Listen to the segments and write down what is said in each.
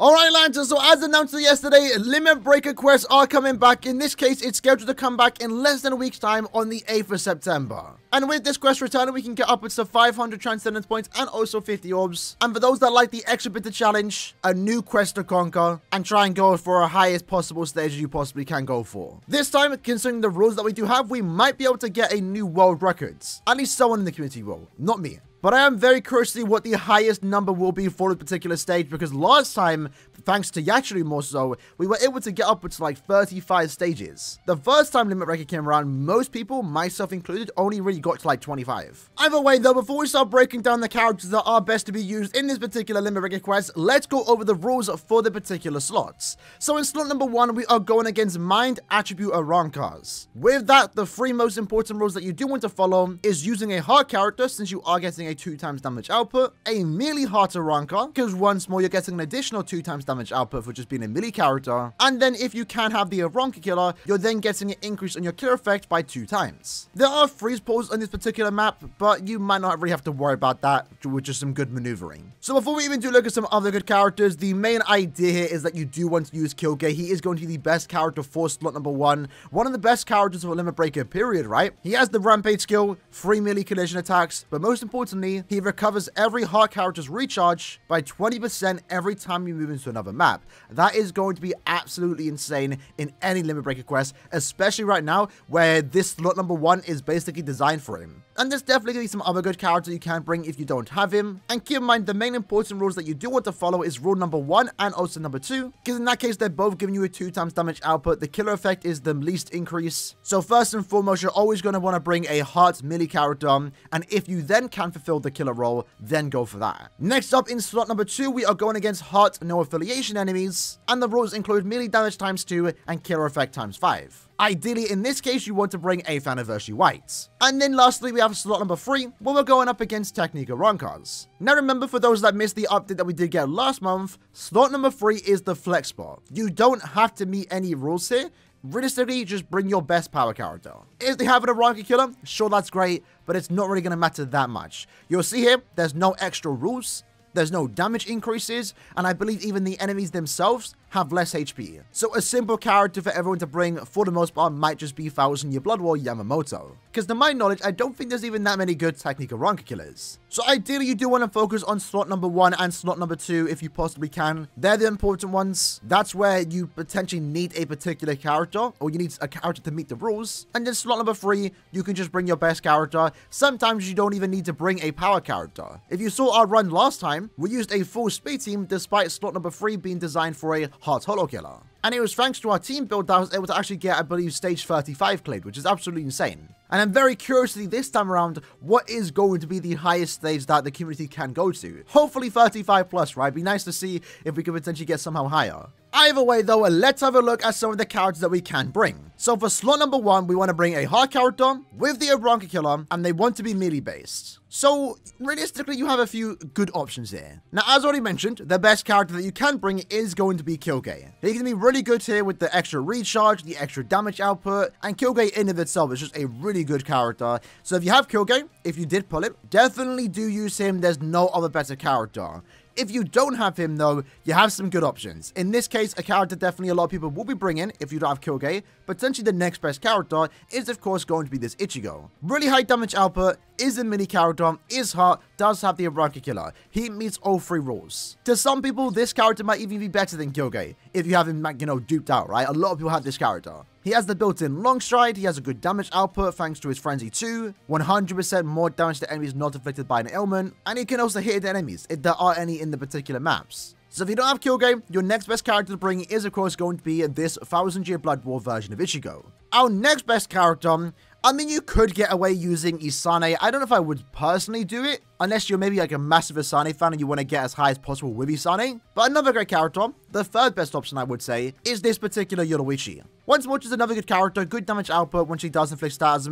Alright Lancers, so as announced yesterday, Limit Breaker quests are coming back. In this case, it's scheduled to come back in less than a week's time on the 8th of September. And with this quest returning, we can get upwards to 500 Transcendence points and also 50 orbs. And for those that like the extra bit of challenge, a new quest to conquer, and try and go for a highest possible stage you possibly can go for. This time, considering the rules that we do have, we might be able to get a new world records. At least someone in the community will, not me. But I am very curious to see what the highest number will be for a particular stage because last time, thanks to Yachiru more so, we were able to get up to like 35 stages. The first time Limit Breaker came around, most people, myself included, only really got to like 25. Either way though, before we start breaking down the characters that are best to be used in this particular Limit Breaker quest, let's go over the rules for the particular slots. So in slot number one, we are going against Mind Attribute Arrancars. With that, the three most important rules that you do want to follow is using a hard character since you are getting a 2 times damage output, a melee heart Arrancar, because once more you're getting an additional 2 times damage output for just being a melee character, and then if you can have the Arrancar killer, you're then getting an increase on your killer effect by 2 times. There are freeze poles on this particular map, but you might not really have to worry about that with just some good maneuvering. So before we even do look at some other good characters, the main idea here is that you do want to use Kirge. He is going to be the best character for slot number 1, one of the best characters for Limit Breaker period, right? He has the Rampage skill, 3 melee collision attacks, but most importantly, he recovers every heart character's recharge by 20% every time you move into another map. That is going to be absolutely insane in any Limit Breaker quest, especially right now where this slot number one is basically designed for him. And there's definitely some other good characters you can bring if you don't have him. And keep in mind, the main important rules that you do want to follow is rule number one and also number two, because in that case, they're both giving you a two times damage output. The killer effect is the least increase. So first and foremost, you're always going to want to bring a heart melee character. And if you then can fulfill the killer role, then go for that. Next up in slot number two, we are going against heart no affiliation enemies. And the rules include melee damage times two and killer effect times five. Ideally, in this case, you want to bring 8th Anniversary Whites. And then lastly, we have slot number 3, where we're going up against Technical Arrancars. Now remember, for those that missed the update that we did get last month, slot number 3 is the flex spot. You don't have to meet any rules here, realistically, just bring your best power character. If they have an Arrancar killer, sure, that's great, but it's not really going to matter that much. You'll see here, there's no extra rules, there's no damage increases, and I believe even the enemies themselves have less HP. So a simple character for everyone to bring, for the most part, might just be Thousand Year Blood War Yamamoto. Because to my knowledge, I don't think there's even that many good technical Arrancar killers. So ideally, you do want to focus on slot number one and slot number two if you possibly can. They're the important ones. That's where you potentially need a particular character, or you need a character to meet the rules. And then slot number three, you can just bring your best character. Sometimes you don't even need to bring a power character. If you saw our run last time, we used a full speed team despite slot number three being designed for a Heart Hollow Killer. And it was thanks to our team build that I was able to actually get, I believe, stage 35 cleared, which is absolutely insane. And I'm very curious to see this time around what is going to be the highest stage that the community can go to. Hopefully 35 plus, right? Be nice to see if we could potentially get somehow higher. Either way though, let's have a look at some of the characters that we can bring. So for slot number one, we want to bring a heart character with the Arrancar killer, and they want to be melee based. So realistically, you have a few good options here. Now, as already mentioned, the best character that you can bring is going to be. He's going to be really good here with the extra recharge, the extra damage output, and Kirge in of itself is just a really good character. So if you have Kirge, if you did pull it, definitely do use him. There's no other better character. If you don't have him, though, you have some good options. In this case, a character definitely a lot of people will be bringing if you don't have Kirge. Potentially the next best character is, of course, going to be this Ichigo. Really high damage output, is a mini character, is hot, does have the Arrancar killer. He meets all three rules. To some people, this character might even be better than Kirge if you have him, you know, duped out, right? A lot of people have this character. He has the built-in long stride, he has a good damage output thanks to his frenzy 2, 100% more damage to enemies not afflicted by an ailment, and he can also hit the enemies if there are any in the particular maps. So if you don't have Kirge, your next best character to bring is of course going to be this Thousand Year Blood War version of Ichigo. Our next best character I mean, you could get away using Isane. I don't know if I would personally do it, unless you're maybe like a massive Isane fan and you want to get as high as possible with Isane. But another great character, the third best option I would say, is this particular Yoruichi. Once more, she's another good character, good damage output when she does inflict stat.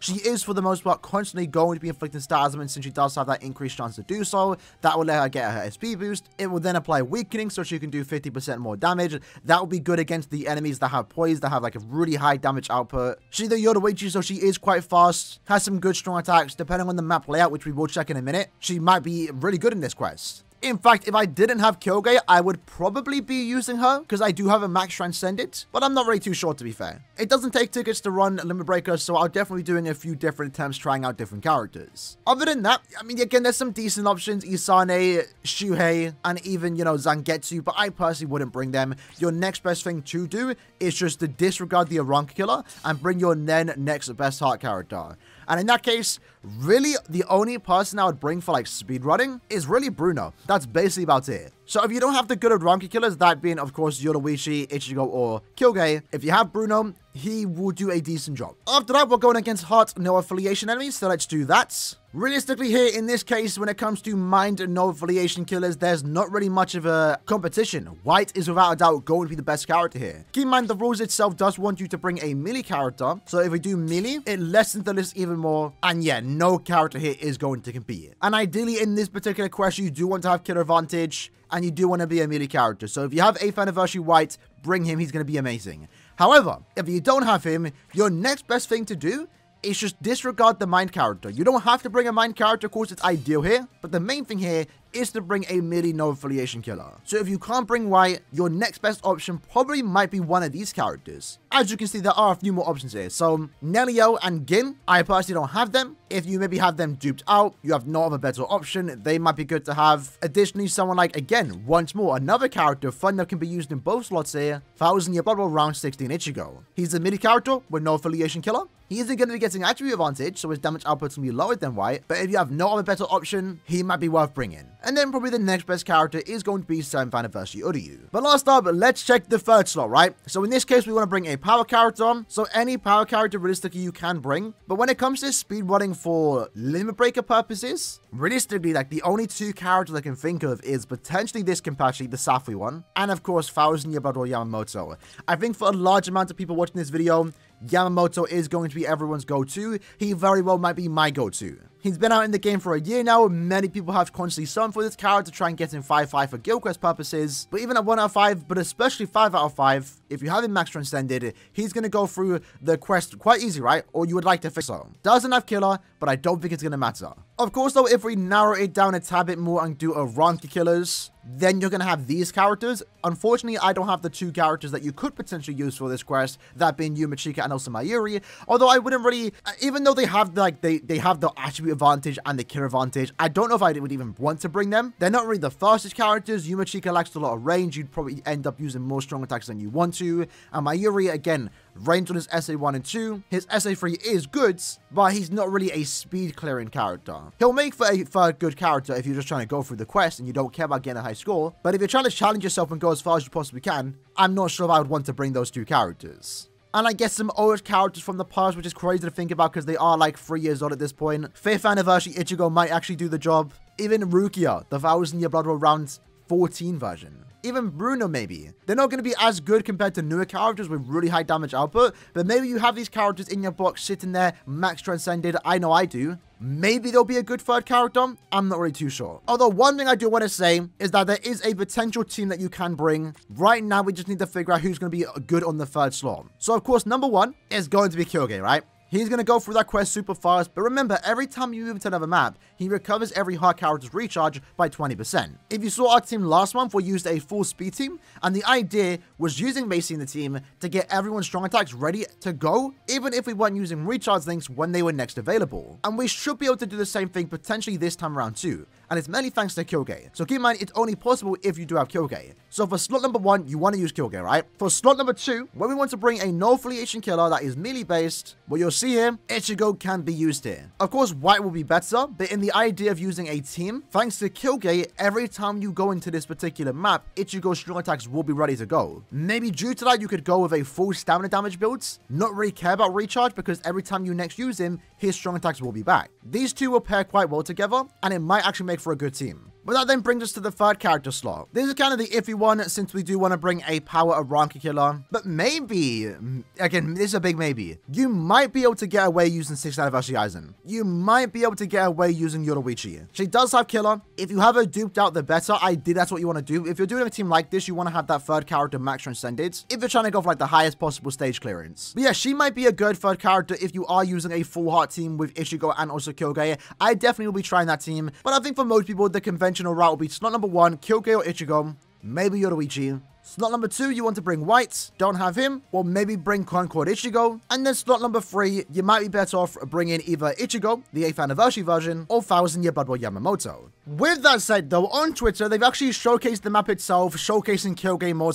She is, for the most part, constantly going to be inflicting stat since she does have that increased chance to do so. That will let her get her SP boost. It will then apply weakening so she can do 50% more damage. That will be good against the enemies that have poise, that have like a really high damage output. She's the Yoruichi, so she is quite fast, has some good strong attacks. Depending on the map layout, which we will check in a minute, she might be really good in this quest. In fact, if I didn't have Kirge, I would probably be using her because I do have a max transcended, but I'm not really too sure to be fair. It doesn't take tickets to run Limit Breaker, so I'll definitely be doing a few different attempts trying out different characters. Other than that, I mean, again, there's some decent options, Isane, Shuhei, and even, you know, Zangetsu, but I personally wouldn't bring them. Your next best thing to do is just to disregard the Arrancar Killer and bring your then next best heart character. And in that case, really the only person I would bring for like speedrunning is really Bruno. That's basically about it. So if you don't have the good Arrancar killers, that being of course Yoruichi, Ichigo, or Kirge, if you have Bruno, he will do a decent job. After that, we're going against Heart No Affiliation enemies, so let's do that. Realistically here, in this case, when it comes to Mind and No Affiliation killers, there's not really much of a competition. White is without a doubt going to be the best character here. Keep in mind, the rules itself does want you to bring a melee character, so if we do melee, it lessens the list even more, and yeah, no character here is going to compete. And ideally, in this particular quest, you do want to have killer advantage, and you do want to be a melee character. So if you have 8th Anniversary White, bring him, he's going to be amazing. However, if you don't have him, your next best thing to do is just disregard the mind character. You don't have to bring a mind character, of course it's ideal here, but the main thing here is to bring a melee no affiliation killer. So if you can't bring White, your next best option probably might be one of these characters. As you can see, there are a few more options here. So Nelio and Gin, I personally don't have them. If you maybe have them duped out, you have no other better option. They might be good to have. Additionally, someone like, again, once more, another character, fun that can be used in both slots here, Thousand Year Blood War round 16 Ichigo. He's a midi character with no affiliation killer. He isn't going to be getting attribute advantage, so his damage output's going to be lower than White, but if you have no other better option, he might be worth bringing. And then probably the next best character is going to be 7th Anniversary Uryu. But last up, let's check the third slot, right? So in this case, we want to bring a power character. On, so any power character realistically you can bring. But when it comes to speed running for limit breaker purposes, realistically, like the only two characters I can think of is potentially this Kenpachi, the Safui one, and of course, Thousand Blood Yamamoto. I think for a large amount of people watching this video, Yamamoto is going to be everyone's go-to. He very well might be my go-to. He's been out in the game for a year now, many people have constantly summoned for this character to try and get him 5-5 for guild quest purposes, but even at 1 out of 5, but especially 5 out of 5, if you have him max transcended, he's going to go through the quest quite easy, right? Or you would like to fix so. Doesn't have killer, but I don't think it's going to matter. Of course though, if we narrow it down a tad bit more and do a Arrancar killers, then you're going to have these characters. Unfortunately, I don't have the two characters that you could potentially use for this quest, that being Yumichika and also Mayuri. Although I wouldn't really, even though they have like they, they have the attribute advantage and the killer advantage, I don't know if I would even want to bring them. They're not really the fastest characters. Yumichika lacks a lot of range. You'd probably end up using more strong attacks than you want to. And Mayuri, again, range on his SA1 and 2. His SA3 is good, but he's not really a speed clearing character. He'll make for a, for a good character if you're just trying to go through the quest and you don't care about getting a high score. But if you're trying to challenge yourself and go as far as you possibly can, I'm not sure if I would want to bring those two characters. And I guess some old characters from the past, which is crazy to think about because they are like three years old at this point. Fifth anniversary Ichigo might actually do the job. Even Rukia, the Thousand Year Blood War round 14 version. Even Bruno, maybe. They're not going to be as good compared to newer characters with really high damage output, but maybe you have these characters in your box sitting there, max transcended. I know I do. Maybe there'll be a good third character. I'm not really too sure. Although one thing I do want to say is that there is a potential team that you can bring. Right now, we just need to figure out who's going to be good on the third slot. So, of course, number one is going to be Kirge, right? He's going to go through that quest super fast, but remember, every time you move to another map, he recovers every heart character's recharge by 20%. If you saw our team last month, we used a full speed team, and the idea was using Macy in the team to get everyone's strong attacks ready to go, even if we weren't using recharge links when they were next available. And we should be able to do the same thing potentially this time around too and it's mainly thanks to Kirge. So keep in mind, it's only possible if you do have Kirge. So for slot number one, you want to use Kirge, right? For slot number two, when we want to bring a no affiliation killer that is melee based, what you'll see here, Ichigo can be used here. Of course, White will be better, but in the idea of using a team, thanks to Kirge, every time you go into this particular map, Ichigo's strong attacks will be ready to go. Maybe due to that, you could go with a full stamina damage build, not really care about recharge because every time you next use him, his strong attacks will be back. These two will pair quite well together, and it might actually make for a good team. But that then brings us to the third character slot. This is kind of the iffy one since we do want to bring a power Arrancar killer. But maybe, mm, again, this is a big maybe, you might be able to get away using 6th Anniversary Aizen. You might be able to get away using Yoruichi. She does have killer. If you have her duped out, the better. I did, that's what you want to do. If you're doing a team like this, you want to have that third character max transcended. If you're trying to go for like the highest possible stage clearance. But yeah, she might be a good third character if you are using a full heart team with Ichigo and also Kirge. I definitely will be trying that team. But I think for most people, the convention conventional route will be slot number one, Kirge or Ichigo, maybe Yoruichi. Slot number two, you want to bring White, don't have him, or maybe bring Concord Ichigo. And then slot number three, you might be better off bringing either Ichigo, the 8th anniversary version, or Thousand Year Blood War Yamamoto. With that said though, on Twitter, they've actually showcased the map itself, showcasing Kirge more.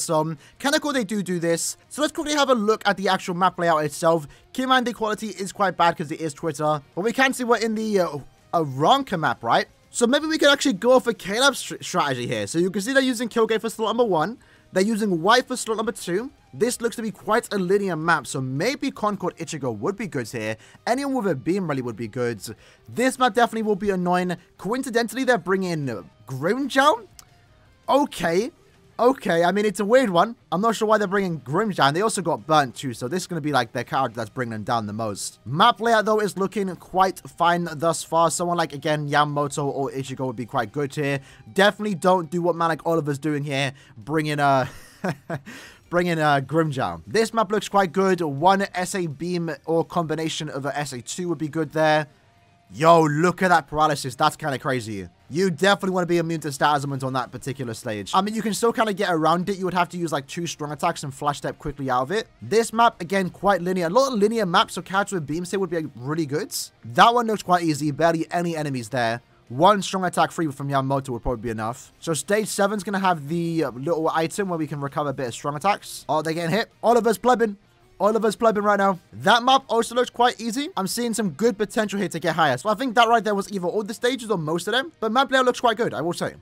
Kinda cool they do do this. So let's quickly have a look at the actual map layout itself. Keep in mind the quality is quite bad because it is Twitter, but we can see we're in the uh, Arrancar map, right? So maybe we could actually go for Caleb's strategy here. So you can see they're using Kirge for slot number one. They're using white for slot number two. This looks to be quite a linear map, so maybe Concord Ichigo would be good here. Anyone with a beam really would be good. This map definitely will be annoying. Coincidentally, they're bringing Grimmjow. Okay, Okay, I mean, it's a weird one. I'm not sure why they're bringing Grimmjow. They also got burnt too, so this is going to be like their character that's bringing them down the most. Map layout, though, is looking quite fine thus far. Someone like, again, Yamamoto or Ichigo would be quite good here. Definitely don't do what man like Oliver's doing here, bringing a... bring in uh, Grimmjow. This map looks quite good. One SA beam or combination of a SA2 would be good there. Yo, look at that paralysis. That's kind of crazy. You definitely want to be immune to status on that particular stage. I mean, you can still kind of get around it. You would have to use like two strong attacks and flash step quickly out of it. This map, again, quite linear. A lot of linear maps, so characters with beam stay would be like, really good. That one looks quite easy. Barely any enemies there. One strong attack free from Yamamoto would probably be enough. So stage 7 is going to have the uh, little item where we can recover a bit of strong attacks. Oh, they're getting hit. Oliver's plebin. Oliver's plebing right now. That map also looks quite easy. I'm seeing some good potential here to get higher. So I think that right there was either all the stages or most of them. But map layout looks quite good, I will say.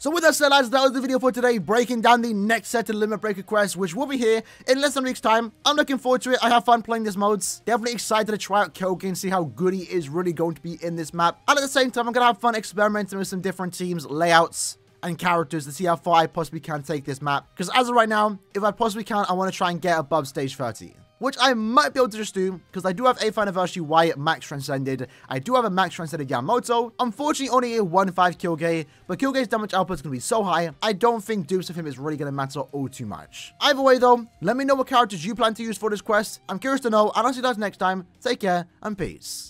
So with that said, lads, that was the video for today, breaking down the next set of Limit Breaker quests, which will be here in less than a week's time. I'm looking forward to it. I have fun playing these modes. Definitely excited to try out Kirge and see how good he is really going to be in this map. And at the same time, I'm going to have fun experimenting with some different teams, layouts, and characters to see how far I possibly can take this map. Because as of right now, if I possibly can, I want to try and get above stage 30 which I might be able to just do because I do have 8th Anniversary Y Max Transcended. I do have a Max Transcended Yamamoto. Unfortunately, only a 1-5 Kirge, but Kirge's damage output is going to be so high, I don't think dupes of him is really going to matter all too much. Either way, though, let me know what characters you plan to use for this quest. I'm curious to know, and I'll see you guys next time. Take care, and peace.